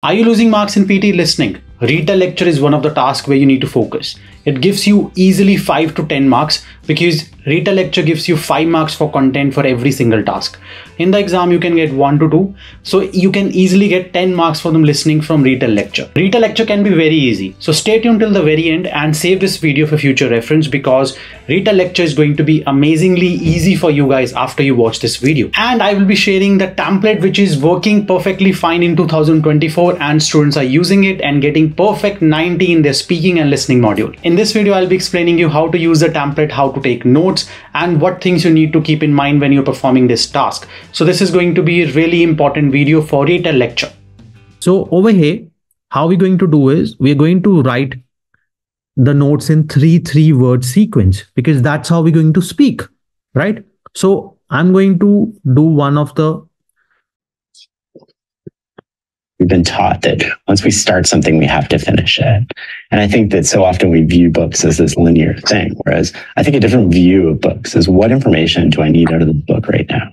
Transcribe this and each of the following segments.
Are you losing marks in PTE listening? Retell lecture is one of the tasks where you need to focus. It gives you easily 5 to 10 marks because Retell lecture gives you 5 marks for content for every single task. In the exam, you can get 1 to 2. So you can easily get 10 marks for them listening from Retell lecture. Retell lecture can be very easy. So stay tuned till the very end and save this video for future reference because Retell lecture is going to be amazingly easy for you guys after you watch this video. And I will be sharing the template which is working perfectly fine in 2024 and students are using it and getting perfect 90 in their speaking and listening module. In this video, I'll be explaining you how to use the template, how to take notes and what things you need to keep in mind when you're performing this task. So this is going to be a really important video for it a lecture. So over here, how we're going to do is we're going to write the notes in three three word sequence because that's how we're going to speak, right? So I'm going to do one of the we've been taught that once we start something, we have to finish it. And I think that so often we view books as this linear thing, whereas I think a different view of books is what information do I need out of the book right now?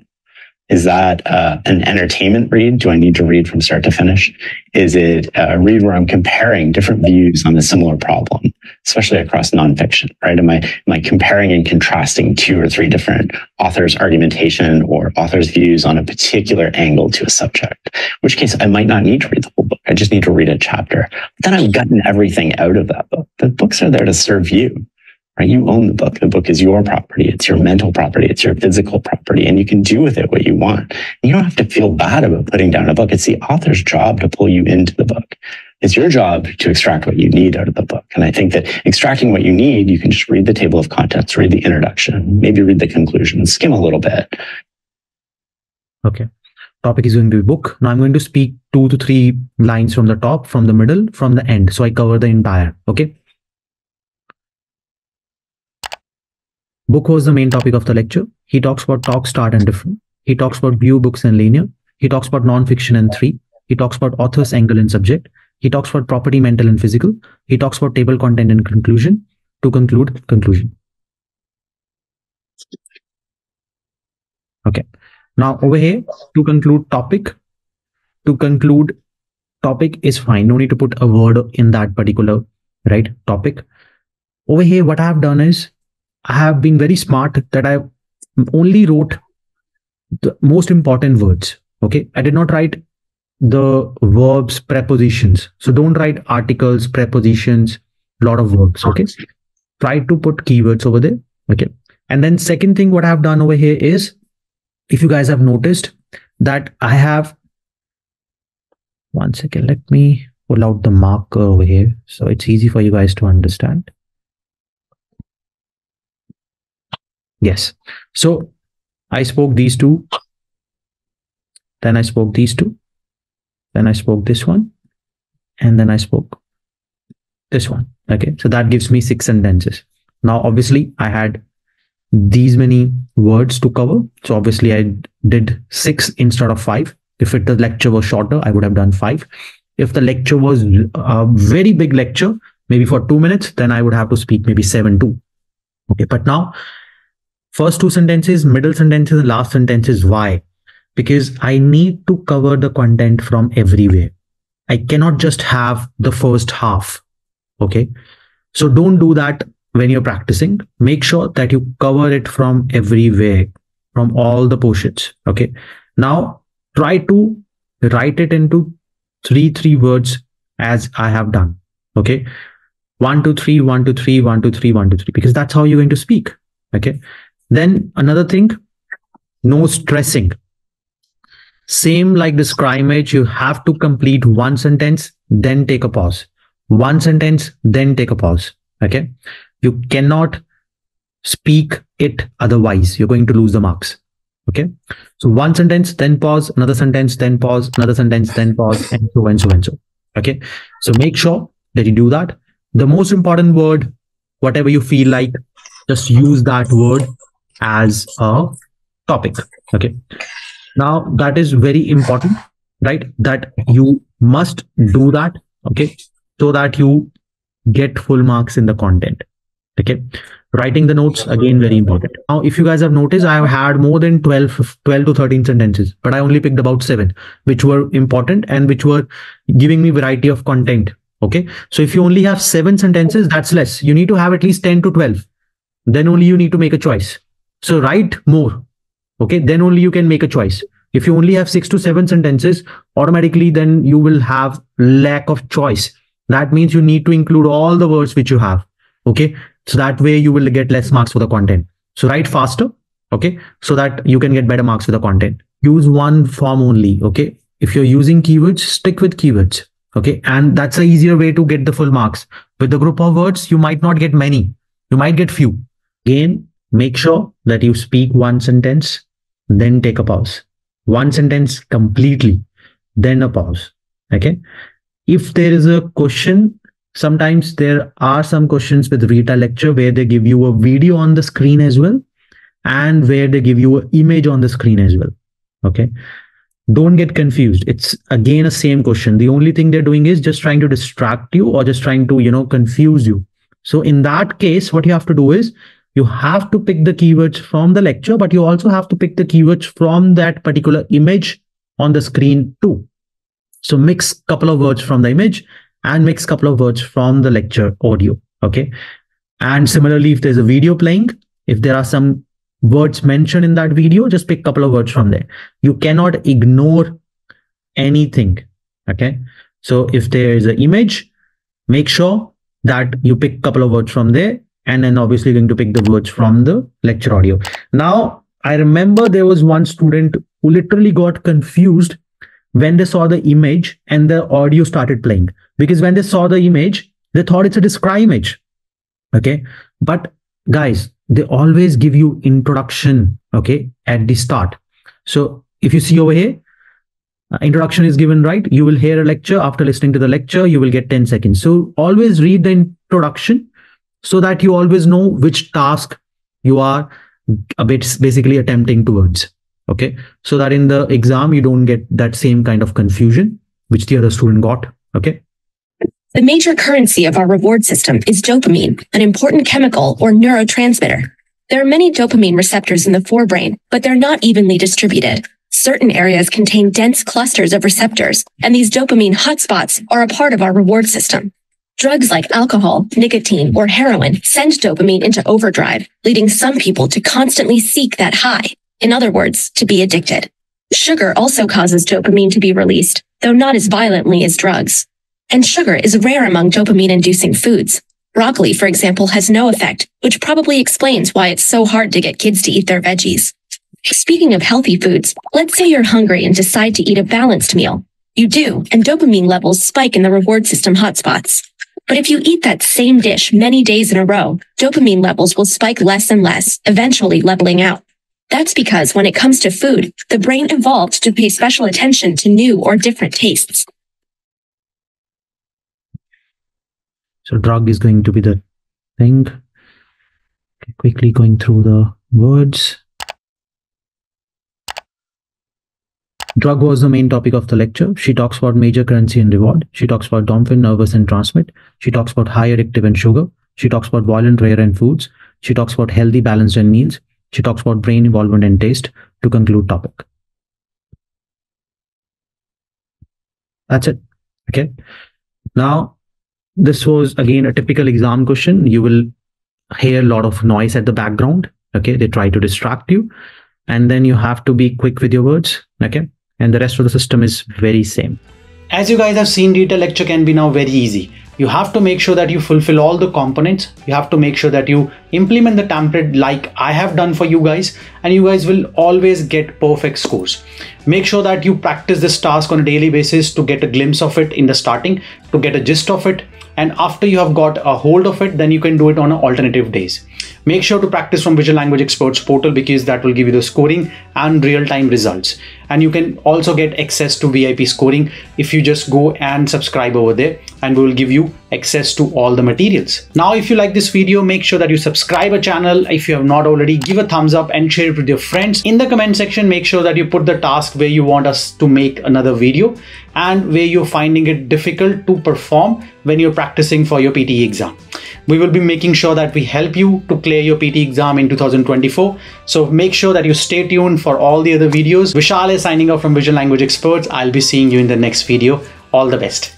Is that uh, an entertainment read? Do I need to read from start to finish? Is it a read where I'm comparing different views on a similar problem, especially across nonfiction, right? Am I, am I comparing and contrasting two or three different authors' argumentation or authors' views on a particular angle to a subject? In which case I might not need to read the whole book. I just need to read a chapter. But then I've gotten everything out of that book. The books are there to serve you right? You own the book. The book is your property. It's your mental property. It's your physical property and you can do with it what you want. You don't have to feel bad about putting down a book. It's the author's job to pull you into the book. It's your job to extract what you need out of the book. And I think that extracting what you need, you can just read the table of contents, read the introduction, maybe read the conclusion, skim a little bit. Okay. Topic is going to be book. Now I'm going to speak two to three lines from the top, from the middle, from the end. So I cover the entire. Okay. Book was the main topic of the lecture. He talks about talk, start, and different. He talks about view, books, and linear. He talks about non-fiction and three. He talks about author's angle and subject. He talks about property, mental, and physical. He talks about table content and conclusion. To conclude, conclusion. Okay. Now over here, to conclude topic, to conclude topic is fine. No need to put a word in that particular right topic. Over here, what I have done is I have been very smart that I only wrote the most important words. Okay. I did not write the verbs, prepositions. So don't write articles, prepositions, a lot of verbs. Okay. Try to put keywords over there. Okay. And then second thing, what I've done over here is if you guys have noticed that I have one second, let me pull out the marker over here. So it's easy for you guys to understand. Yes. So I spoke these two. Then I spoke these two. Then I spoke this one. And then I spoke this one. Okay. So that gives me six sentences. Now, obviously, I had these many words to cover. So obviously, I did six instead of five. If it, the lecture was shorter, I would have done five. If the lecture was a very big lecture, maybe for two minutes, then I would have to speak maybe seven, two. Okay. But now first two sentences, middle sentences, and last sentences. Why? Because I need to cover the content from everywhere. I cannot just have the first half. Okay. So don't do that when you're practicing. Make sure that you cover it from everywhere, from all the portions. Okay. Now try to write it into three, three words as I have done. Okay. One, two, three, one, two, three, one, two, three, one, two, three, because that's how you're going to speak. Okay. Then another thing, no stressing. Same like the scrimmage, you have to complete one sentence, then take a pause. One sentence, then take a pause. Okay. You cannot speak it otherwise. You're going to lose the marks. Okay. So one sentence, then pause, another sentence, then pause, another sentence, then pause, and so and so and so. Okay. So make sure that you do that. The most important word, whatever you feel like, just use that word as a topic. Okay. Now that is very important, right? That you must do that. Okay. So that you get full marks in the content. Okay. Writing the notes again very important. Now, if you guys have noticed, I have had more than 12, 12 to 13 sentences, but I only picked about seven, which were important and which were giving me variety of content. Okay. So if you only have seven sentences, that's less. You need to have at least 10 to 12. Then only you need to make a choice. So write more. Okay. Then only you can make a choice. If you only have six to seven sentences, automatically then you will have lack of choice. That means you need to include all the words which you have. Okay. So that way you will get less marks for the content. So write faster. Okay. So that you can get better marks for the content. Use one form only. Okay. If you're using keywords, stick with keywords. Okay. And that's a easier way to get the full marks. With the group of words, you might not get many. You might get few. Again, make sure that you speak one sentence, then take a pause. One sentence completely, then a pause. Okay. If there is a question, sometimes there are some questions with Retell lecture where they give you a video on the screen as well and where they give you an image on the screen as well. Okay don't get confused it's again a same question the only thing they're doing is just trying to distract you or just trying to you know confuse you so in that case what you have to do is you have to pick the keywords from the lecture but you also have to pick the keywords from that particular image on the screen too. So mix couple of words from the image and mix couple of words from the lecture audio okay? And similarly if there's a video playing if there are some words mentioned in that video just pick a couple of words from there. You cannot ignore anything okay? So if there is an image make sure that you pick a couple of words from there and then obviously going to pick the words from the lecture audio. Now i remember there was one student who literally got confused when they saw the image and the audio started playing. Because when they saw the image they thought it's a describe image. Okay? But guys they always give you introduction okay at the start. So if you see over here uh, introduction is given right? You will hear a lecture. After listening to the lecture you will get 10 seconds. So always read the introduction so that you always know which task you are a bit basically attempting towards okay so that in the exam you don't get that same kind of confusion which the other student got okay the major currency of our reward system is dopamine, an important chemical or neurotransmitter. There are many dopamine receptors in the forebrain, but they're not evenly distributed. Certain areas contain dense clusters of receptors, and these dopamine hotspots are a part of our reward system. Drugs like alcohol, nicotine, or heroin send dopamine into overdrive, leading some people to constantly seek that high. In other words, to be addicted. Sugar also causes dopamine to be released, though not as violently as drugs. And sugar is rare among dopamine-inducing foods. Broccoli, for example, has no effect, which probably explains why it's so hard to get kids to eat their veggies. Speaking of healthy foods, let's say you're hungry and decide to eat a balanced meal. You do, and dopamine levels spike in the reward system hotspots. But if you eat that same dish many days in a row, dopamine levels will spike less and less, eventually leveling out. That's because when it comes to food, the brain evolved to pay special attention to new or different tastes. So drug is going to be the thing. Okay, quickly going through the words. Drug was the main topic of the lecture. She talks about major currency and reward. She talks about dopamine, nervous and transmit. She talks about high addictive and sugar. She talks about violent, rare and foods. She talks about healthy, balanced and meals. She talks about brain involvement and taste to conclude topic. That's it. Okay. Now this was again a typical exam question. You will hear a lot of noise at the background. Okay. They try to distract you. And then you have to be quick with your words. Okay. And the rest of the system is very same. As you guys have seen, Retell lecture can be now very easy. You have to make sure that you fulfill all the components. You have to make sure that you implement the template like I have done for you guys, and you guys will always get perfect scores. Make sure that you practice this task on a daily basis to get a glimpse of it in the starting, to get a gist of it, and after you have got a hold of it then you can do it on alternative days. Make sure to practice from Vision Language Experts portal because that will give you the scoring and real-time results. And you can also get access to VIP scoring if you just go and subscribe over there and we will give you access to all the materials. Now, if you like this video, make sure that you subscribe a channel. If you have not already, give a thumbs up and share it with your friends. In the comment section, make sure that you put the task where you want us to make another video and where you're finding it difficult to perform when you're practicing for your PTE exam. We will be making sure that we help you to clear your PTE exam in 2024. So make sure that you stay tuned for all the other videos. Vishal is signing off from Vision Language Experts. I'll be seeing you in the next video. All the best.